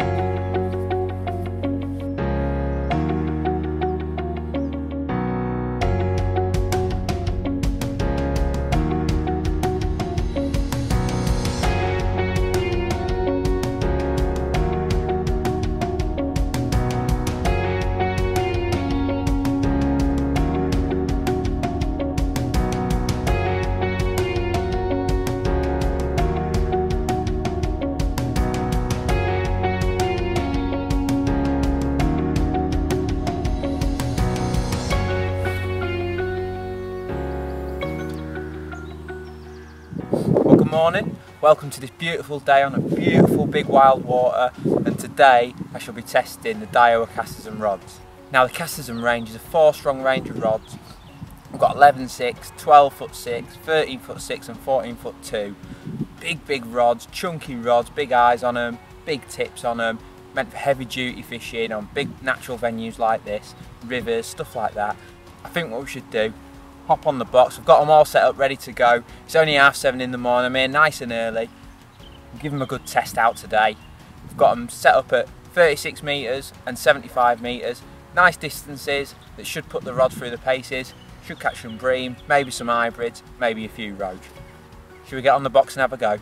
Well, morning. Welcome to this beautiful day on a beautiful big wild water. And today I shall be testing the Daiwa Castizm rods. Now, the Castizm range is a four strong range of rods. We've got 11 6, 12 foot 6, 13 foot 6, and 14 foot 2. Big, big rods, chunky rods, big eyes on them, big tips on them. Meant for heavy duty fishing on big natural venues like this, rivers, stuff like that. I think what we should do hop on the box. We've got them all set up ready to go. It's only half seven in the morning. I'm here nice and early. We'll give them a good test out today. We've got them set up at 36 metres and 75 metres. Nice distances that should put the rod through the paces. Should catch some bream, maybe some hybrids, maybe a few roach. Should we get on the box and have a go?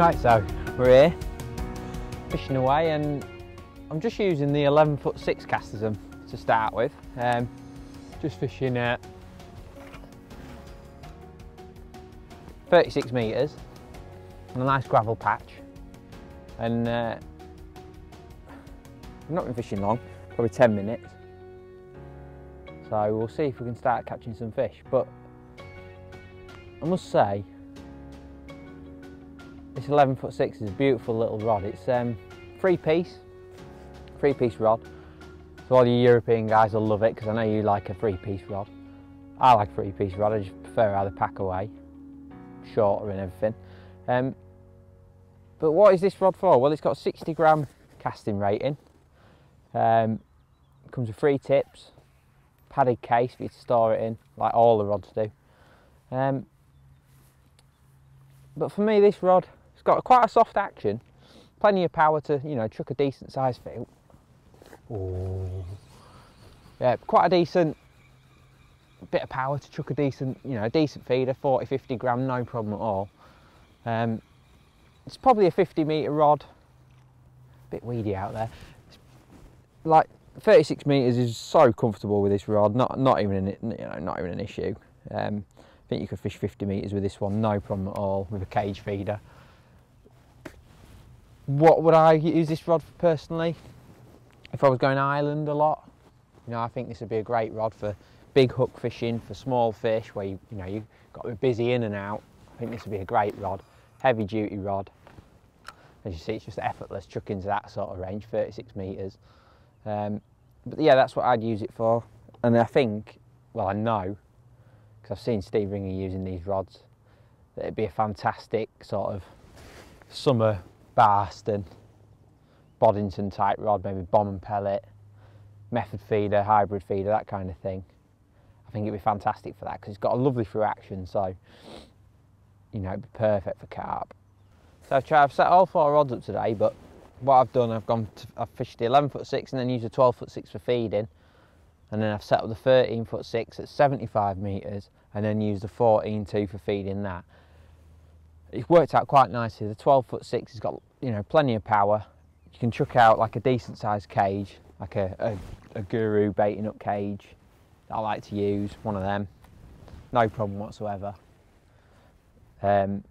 Right, so we're here fishing away, and I'm just using the 11 foot 6 Castizm to start with. Um, just fishing at 36 metres on a nice gravel patch, and uh, I've not been fishing long, probably 10 minutes. So we'll see if we can start catching some fish. But I must say, 11 foot 6 is a beautiful little rod. It's um, three piece, three piece rod. So all you European guys will love it because I know you like a three piece rod. I like three piece rod, I just prefer how they pack away, shorter and everything. Um, but what is this rod for? Well, it's got 60 gram casting rating. Um, comes with three tips, padded case for you to store it in, like all the rods do. Um, but for me, this rod, it's got quite a soft action, plenty of power to, you know, chuck a decent size field. Ooh. Yeah, quite a decent bit of power to chuck a decent, you know, a decent feeder, 40, 50 gram, no problem at all. Um, it's probably a 50 metre rod, a bit weedy out there. It's like 36 metres is so comfortable with this rod, not not even an, you know, not even an issue. Um, I think you could fish 50 metres with this one, no problem at all, with a cage feeder. What would I use this rod for personally? If I was going island a lot, you know, I think this would be a great rod for big hook fishing, for small fish where you, you know, you've got to be busy in and out. I think this would be a great rod, heavy duty rod. As you see, it's just effortless, chuck into that sort of range, 36 metres. Um, but yeah, that's what I'd use it for. And I think, well, I know, because I've seen Steve Ringer using these rods, that it'd be a fantastic sort of summer Barston, Boddington type rod, maybe bomb and pellet, method feeder, hybrid feeder, that kind of thing. I think it'd be fantastic for that because it's got a lovely through action, so you know, it'd be perfect for carp. So I've, tried, I've set all four rods up today, but what I've done, I've gone, to, I've fished the 11 foot six and then used the 12 foot six for feeding, and then I've set up the 13 foot six at 75 meters, and then used the 14 two for feeding that it's worked out quite nicely. The 12 foot six has got you know plenty of power. You can chuck out like a decent sized cage, like a, a, a guru baiting up cage I like to use, one of them. No problem whatsoever. Um,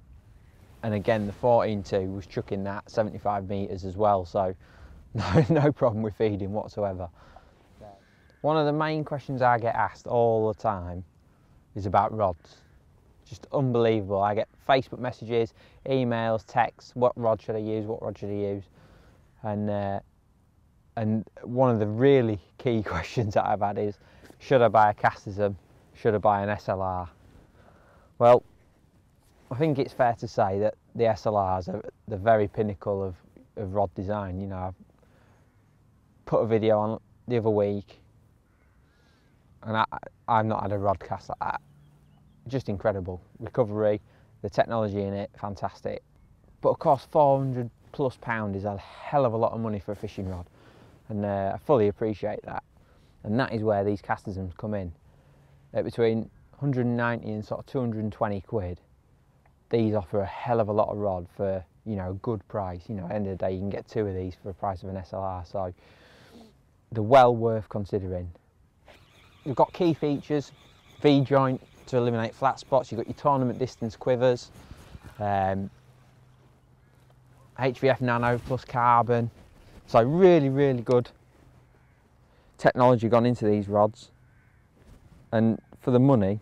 and again, the 14-2 was chucking that 75 metres as well, so no, no problem with feeding whatsoever. One of the main questions I get asked all the time is about rods just unbelievable. I get Facebook messages, emails, texts. What rod should I use? What rod should I use? And uh, and one of the really key questions that I've had is, should I buy a Castizm? Should I buy an SLR? Well, I think it's fair to say that the SLRs are the very pinnacle of, of rod design. You know, I've put a video on the other week and I, I've not had a rod cast like that. Just incredible recovery, the technology in it, fantastic. But of course, 400 plus pound is a hell of a lot of money for a fishing rod, and uh, I fully appreciate that. And that is where these Castizms come in. At between 190 and sort of 220 quid, these offer a hell of a lot of rod for you know a good price. You know, at the end of the day, you can get two of these for the price of an SLR. So they're well worth considering. You've got key features, V joint to eliminate flat spots. You've got your tournament distance quivers, um, HVF Nano plus carbon. So really, really good technology gone into these rods. And for the money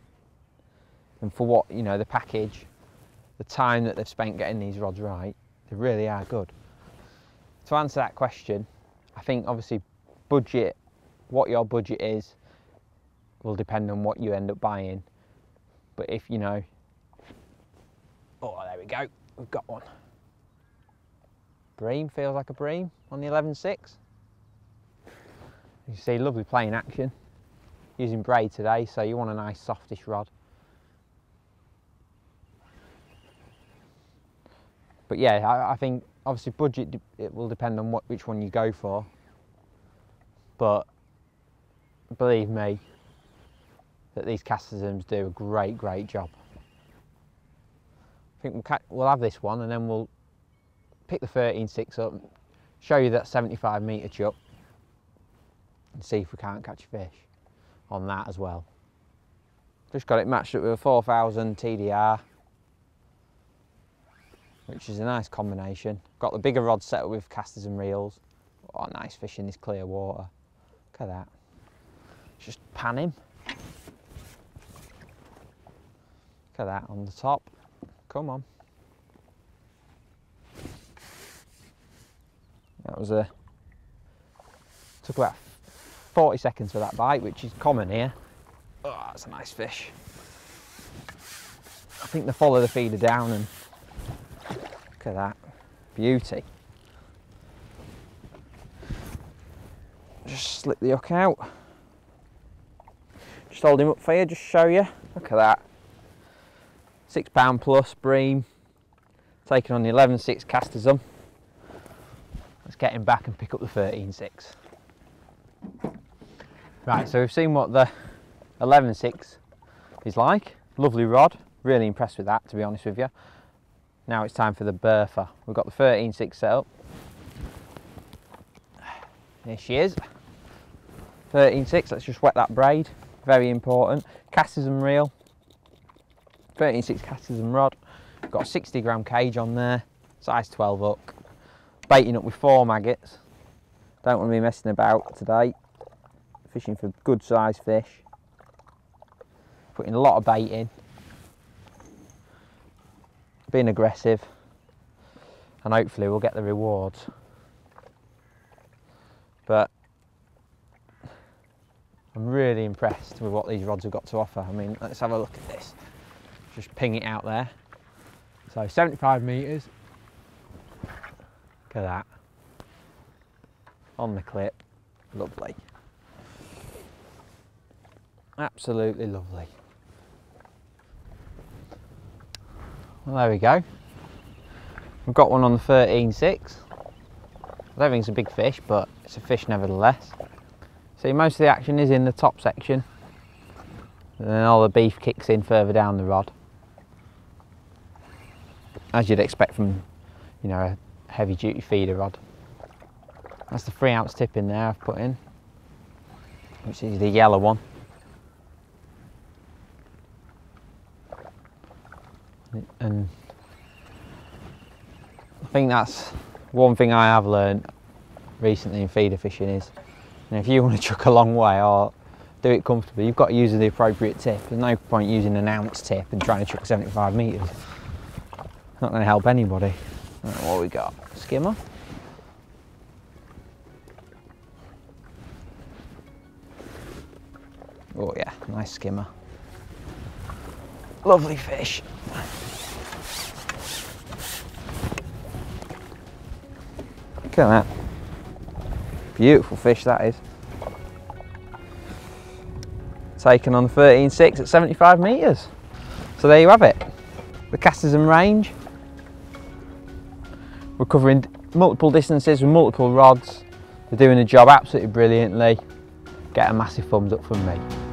and for what, you know, the package, the time that they've spent getting these rods right, they really are good. To answer that question, I think obviously budget, what your budget is, will depend on what you end up buying. But if you know, oh, there we go, we've got one. Bream feels like a bream on the 11.6. You see, lovely playing action. Using braid today, so you want a nice softish rod. But yeah, I, I think obviously budget it will depend on what which one you go for. But believe me, that these Castizms do a great, great job. I think we'll, we'll have this one and then we'll pick the 13.6 up, show you that 75 metre chuck and see if we can't catch a fish on that as well. Just got it matched up with a 4000 TDR, which is a nice combination. Got the bigger rod set up with Castizm reels. Oh, nice fish in this clear water. Look at that. Just pan him. Look at that on the top. Come on. That was a took about 40 seconds for that bite, which is common here. Oh, that's a nice fish. I think they follow the feeder down and look at that beauty. Just slip the hook out. Just hold him up for you, just show you. Look at that six pound plus bream. Taking on the 11.6 Castizm let's get him back and pick up the 13.6 right so we've seen what the 11.6 is like. Lovely rod. Really impressed with that to be honest with you. Now it's time for the Bertha we've got the 13.6 set up. Here she is. 13.6 let's just wet that braid. Very important. Castizm reel 13.6 Castizm rod. Got a 60 gram cage on there, size 12 hook. Baiting up with four maggots. Don't want to be messing about today. Fishing for good sized fish. Putting a lot of bait in. Being aggressive. And hopefully we'll get the rewards. But I'm really impressed with what these rods have got to offer. I mean, let's have a look at this just ping it out there. So 75 metres. Look at that. On the clip. Lovely. Absolutely lovely. Well, there we go. We've got one on the 13.6. I don't think it's a big fish, but it's a fish nevertheless. See, most of the action is in the top section. And then all the beef kicks in further down the rod as you'd expect from you know a heavy duty feeder rod. That's the three ounce tip in there I've put in, which is the yellow one. And I think that's one thing I have learned recently in feeder fishing is you know, if you want to chuck a long way or do it comfortably, you've got to use the appropriate tip. There's no point using an ounce tip and trying to chuck 75 metres. Not going to help anybody. Right, what we got? Skimmer. Oh yeah, nice skimmer. Lovely fish. Look at that. Beautiful fish that is. taken on the 13.6 at 75 metres. So there you have it. The Castizm range. We're covering multiple distances with multiple rods. They're doing the job absolutely brilliantly. Get a massive thumbs up from me.